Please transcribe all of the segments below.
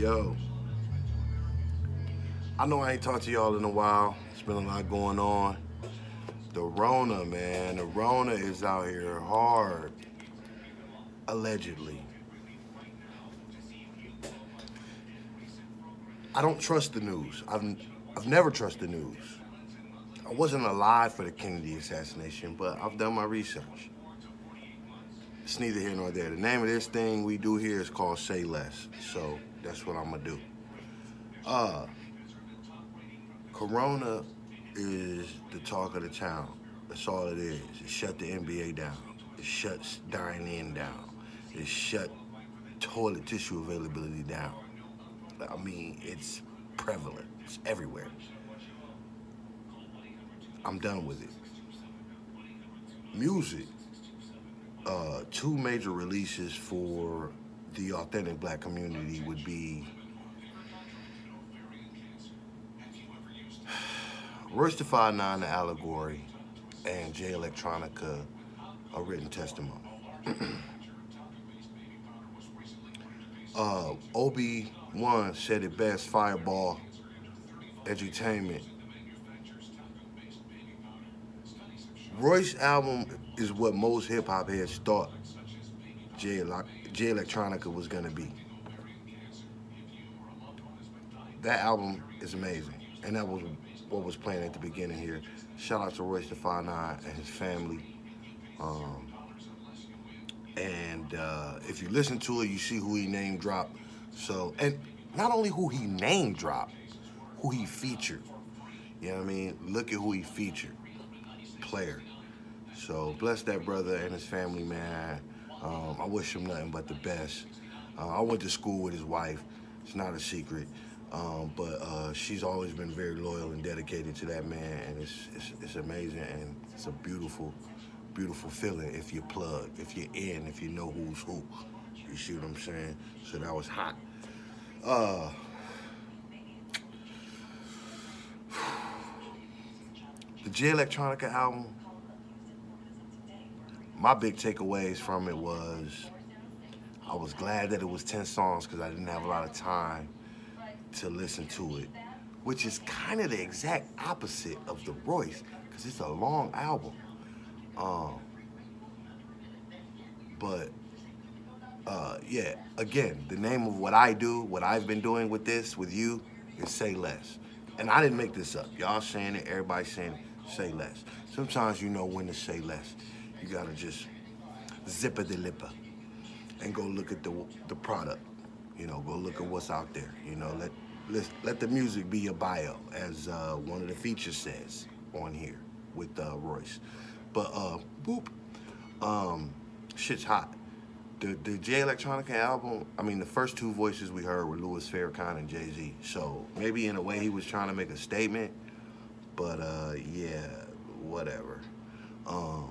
Yo. I know I ain't talked to y'all in a while. It's been a lot going on. The Rona, man. The Rona is out here hard. Allegedly. I don't trust the news. I've, I've never trusted the news. I wasn't alive for the Kennedy assassination, but I've done my research. It's neither here nor there. The name of this thing we do here is called Say Less. So that's what I'm gonna do. Uh, Corona is the talk of the town. That's all it is. It shut the NBA down. It shuts dining down. It shut toilet tissue availability down. I mean, it's prevalent. It's everywhere. I'm done with it. Music. Uh, two major releases for the authentic black community would be Five Nine, the allegory, and Jay Electronica, a written testimony. uh, Obi One said it best, Fireball Entertainment. Royce album is what most hip hop heads thought Jay Electronica was gonna be. That album is amazing, and that was what was playing at the beginning here. Shout out to Royce da Five Nine and his family. Um, and uh, if you listen to it, you see who he name dropped. So, and not only who he name dropped, who he featured. You know what I mean? Look at who he featured. Player. So bless that brother and his family, man. Um, I wish him nothing but the best. Uh, I went to school with his wife. It's not a secret. Um, but uh, she's always been very loyal and dedicated to that man, and it's, it's, it's amazing, and it's a beautiful, beautiful feeling if you're plugged, if you're in, if you know who's who. You see what I'm saying? So that was hot. Uh, the Jay Electronica album, my big takeaways from it was I was glad that it was 10 songs because I didn't have a lot of time to listen to it, which is kind of the exact opposite of the Royce, because it's a long album. Um, but uh, yeah, again, the name of what I do, what I've been doing with this, with you, is say less. And I didn't make this up. Y'all saying it, everybody saying it, say less. Sometimes you know when to say less. You gotta just zipper the lipper and go look at the the product. You know, go look at what's out there. You know, let let, let the music be your bio, as uh, one of the features says on here with uh, Royce. But uh, boop, um, shit's hot. The the Jay Electronica album, I mean, the first two voices we heard were Louis Farrakhan and Jay Z. So maybe in a way he was trying to make a statement, but uh, yeah, whatever. Um,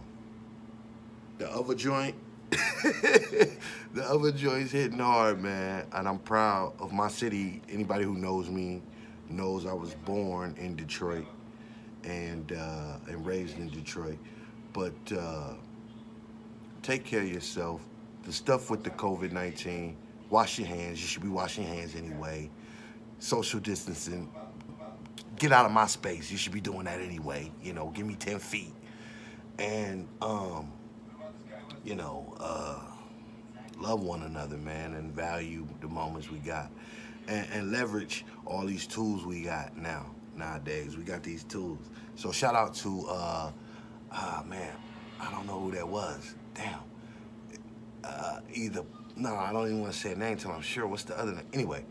the other joint the other joint's hitting hard, man, and I'm proud of my city. Anybody who knows me knows I was born in Detroit and uh, and raised in Detroit. But uh, take care of yourself. The stuff with the COVID-19, wash your hands. You should be washing your hands anyway. Social distancing. Get out of my space. You should be doing that anyway. You know, give me 10 feet. And um, you know, uh, love one another, man, and value the moments we got. And, and, leverage all these tools we got now, nowadays. We got these tools. So shout out to, uh, uh man, I don't know who that was. Damn. Uh, either, no, I don't even want to say a name until I'm sure. What's the other name? Anyway,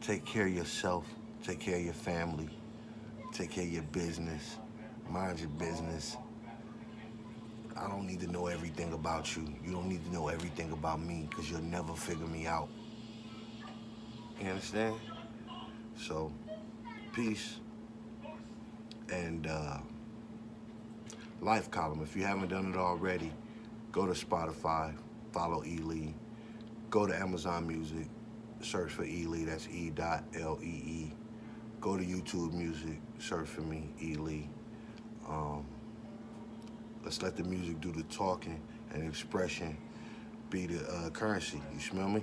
take care of yourself. Take care of your family. Take care of your business. Mind your business. I don't need to know everything about you. You don't need to know everything about me because you'll never figure me out. You understand? So, peace. And uh, life column. If you haven't done it already, go to Spotify, follow E.Lee. Go to Amazon Music, search for E.Lee. That's E dot L E E. Go to YouTube Music, search for me, E.Lee. Let's let the music do the talking and expression be the uh, currency. You smell me?